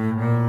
Mm-hmm.